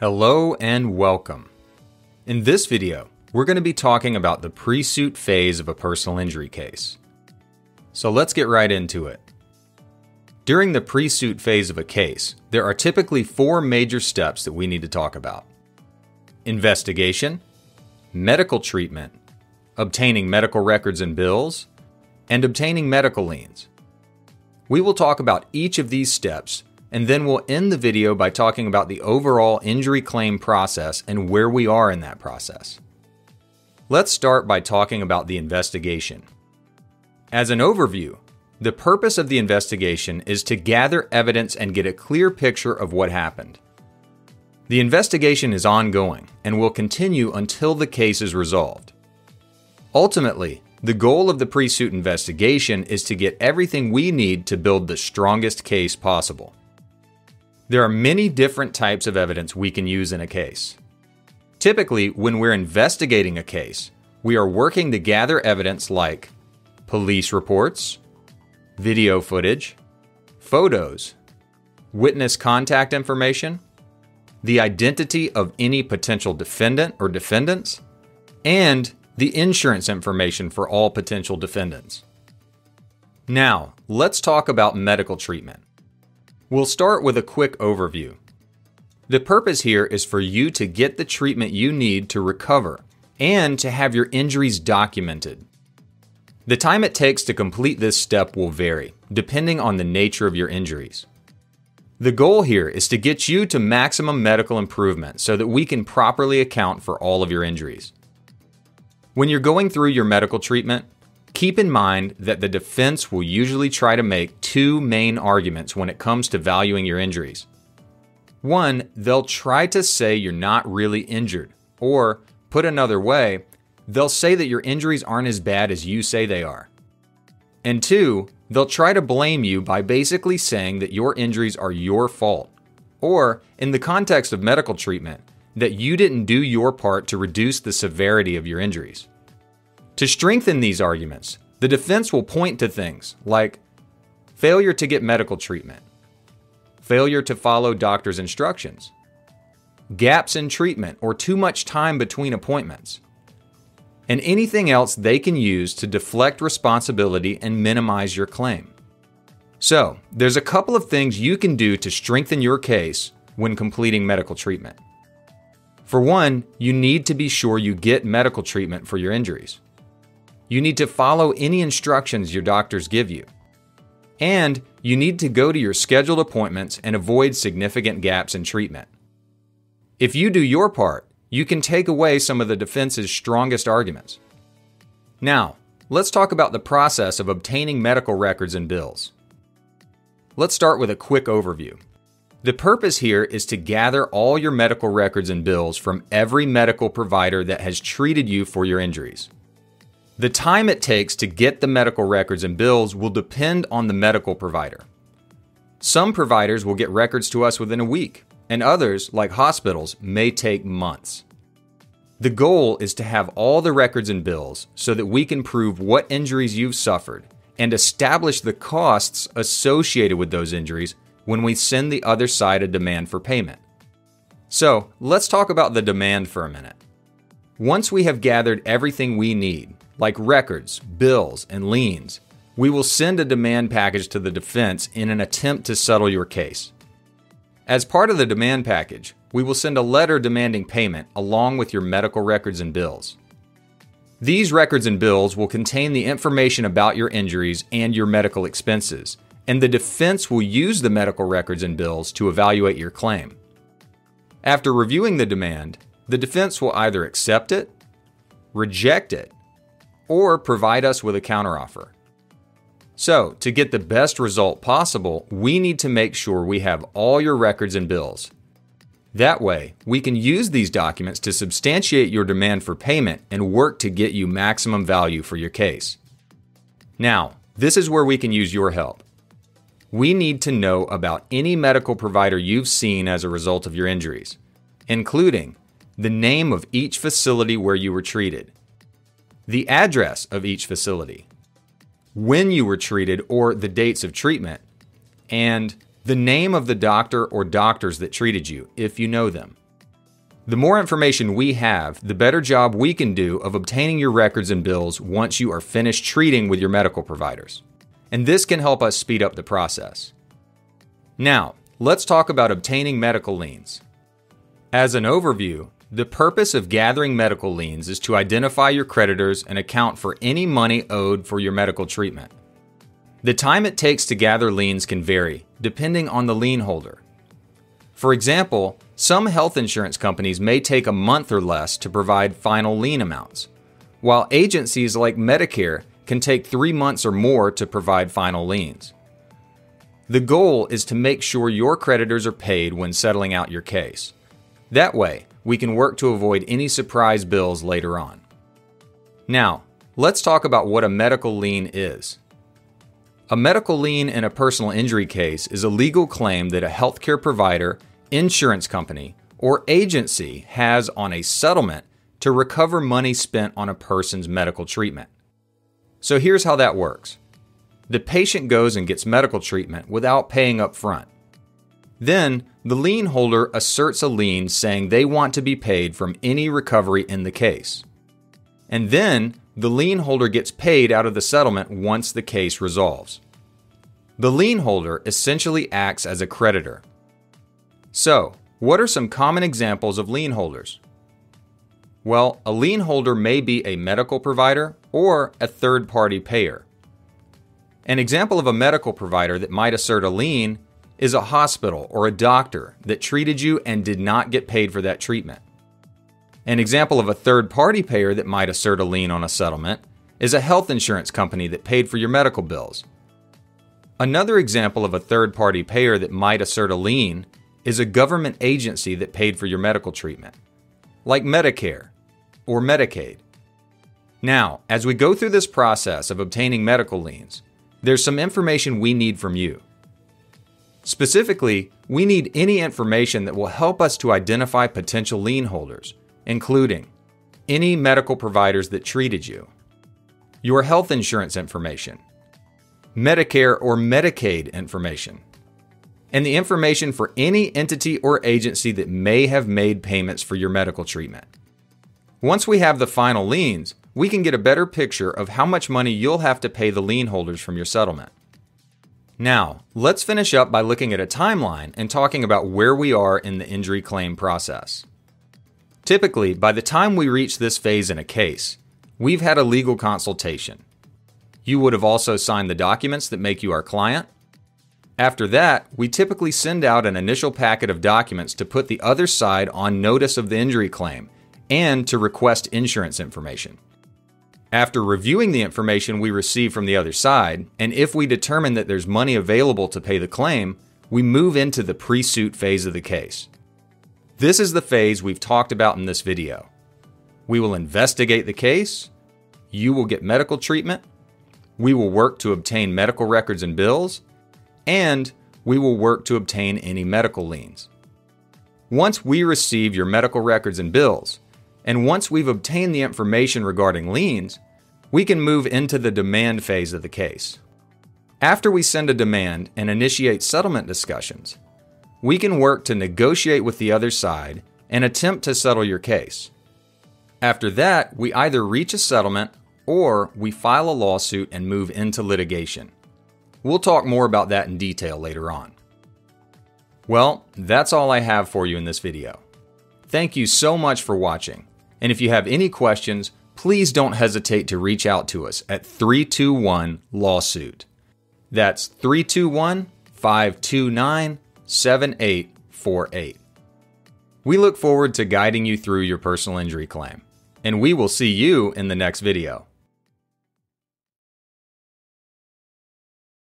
Hello and welcome. In this video, we're going to be talking about the pre-suit phase of a personal injury case. So let's get right into it. During the pre-suit phase of a case, there are typically four major steps that we need to talk about. Investigation, medical treatment, obtaining medical records and bills, and obtaining medical liens. We will talk about each of these steps and then we'll end the video by talking about the overall injury claim process and where we are in that process. Let's start by talking about the investigation. As an overview, the purpose of the investigation is to gather evidence and get a clear picture of what happened. The investigation is ongoing and will continue until the case is resolved. Ultimately, the goal of the pre suit investigation is to get everything we need to build the strongest case possible. There are many different types of evidence we can use in a case. Typically, when we're investigating a case, we are working to gather evidence like police reports, video footage, photos, witness contact information, the identity of any potential defendant or defendants, and the insurance information for all potential defendants. Now, let's talk about medical treatment. We'll start with a quick overview. The purpose here is for you to get the treatment you need to recover and to have your injuries documented. The time it takes to complete this step will vary, depending on the nature of your injuries. The goal here is to get you to maximum medical improvement so that we can properly account for all of your injuries. When you're going through your medical treatment, Keep in mind that the defense will usually try to make two main arguments when it comes to valuing your injuries. One, they'll try to say you're not really injured, or, put another way, they'll say that your injuries aren't as bad as you say they are. And two, they'll try to blame you by basically saying that your injuries are your fault, or, in the context of medical treatment, that you didn't do your part to reduce the severity of your injuries. To strengthen these arguments, the defense will point to things like failure to get medical treatment, failure to follow doctor's instructions, gaps in treatment or too much time between appointments, and anything else they can use to deflect responsibility and minimize your claim. So, there's a couple of things you can do to strengthen your case when completing medical treatment. For one, you need to be sure you get medical treatment for your injuries. You need to follow any instructions your doctors give you. And you need to go to your scheduled appointments and avoid significant gaps in treatment. If you do your part, you can take away some of the defense's strongest arguments. Now, let's talk about the process of obtaining medical records and bills. Let's start with a quick overview. The purpose here is to gather all your medical records and bills from every medical provider that has treated you for your injuries. The time it takes to get the medical records and bills will depend on the medical provider. Some providers will get records to us within a week, and others, like hospitals, may take months. The goal is to have all the records and bills so that we can prove what injuries you've suffered and establish the costs associated with those injuries when we send the other side a demand for payment. So, let's talk about the demand for a minute. Once we have gathered everything we need, like records, bills, and liens, we will send a demand package to the defense in an attempt to settle your case. As part of the demand package, we will send a letter demanding payment along with your medical records and bills. These records and bills will contain the information about your injuries and your medical expenses, and the defense will use the medical records and bills to evaluate your claim. After reviewing the demand, the defense will either accept it, reject it, or provide us with a counteroffer. So, to get the best result possible, we need to make sure we have all your records and bills. That way, we can use these documents to substantiate your demand for payment and work to get you maximum value for your case. Now, this is where we can use your help. We need to know about any medical provider you've seen as a result of your injuries, including the name of each facility where you were treated, the address of each facility, when you were treated or the dates of treatment, and the name of the doctor or doctors that treated you, if you know them. The more information we have, the better job we can do of obtaining your records and bills once you are finished treating with your medical providers. And this can help us speed up the process. Now, let's talk about obtaining medical liens. As an overview, the purpose of gathering medical liens is to identify your creditors and account for any money owed for your medical treatment. The time it takes to gather liens can vary, depending on the lien holder. For example, some health insurance companies may take a month or less to provide final lien amounts, while agencies like Medicare can take three months or more to provide final liens. The goal is to make sure your creditors are paid when settling out your case. That way, we can work to avoid any surprise bills later on. Now, let's talk about what a medical lien is. A medical lien in a personal injury case is a legal claim that a healthcare provider, insurance company, or agency has on a settlement to recover money spent on a person's medical treatment. So here's how that works the patient goes and gets medical treatment without paying up front. Then, the lien holder asserts a lien saying they want to be paid from any recovery in the case. And then, the lien holder gets paid out of the settlement once the case resolves. The lien holder essentially acts as a creditor. So, what are some common examples of lien holders? Well, a lien holder may be a medical provider or a third party payer. An example of a medical provider that might assert a lien is a hospital or a doctor that treated you and did not get paid for that treatment. An example of a third party payer that might assert a lien on a settlement is a health insurance company that paid for your medical bills. Another example of a third party payer that might assert a lien is a government agency that paid for your medical treatment, like Medicare or Medicaid. Now, as we go through this process of obtaining medical liens, there's some information we need from you. Specifically, we need any information that will help us to identify potential lien holders including any medical providers that treated you, your health insurance information, Medicare or Medicaid information, and the information for any entity or agency that may have made payments for your medical treatment. Once we have the final liens, we can get a better picture of how much money you'll have to pay the lien holders from your settlement. Now, let's finish up by looking at a timeline and talking about where we are in the injury claim process. Typically, by the time we reach this phase in a case, we've had a legal consultation. You would have also signed the documents that make you our client. After that, we typically send out an initial packet of documents to put the other side on notice of the injury claim and to request insurance information. After reviewing the information we receive from the other side, and if we determine that there's money available to pay the claim, we move into the pre suit phase of the case. This is the phase we've talked about in this video. We will investigate the case, you will get medical treatment, we will work to obtain medical records and bills, and we will work to obtain any medical liens. Once we receive your medical records and bills, and once we've obtained the information regarding liens, we can move into the demand phase of the case. After we send a demand and initiate settlement discussions, we can work to negotiate with the other side and attempt to settle your case. After that, we either reach a settlement or we file a lawsuit and move into litigation. We'll talk more about that in detail later on. Well, that's all I have for you in this video. Thank you so much for watching. And if you have any questions, please don't hesitate to reach out to us at 321 Lawsuit. That's 321 529 7848. We look forward to guiding you through your personal injury claim, and we will see you in the next video.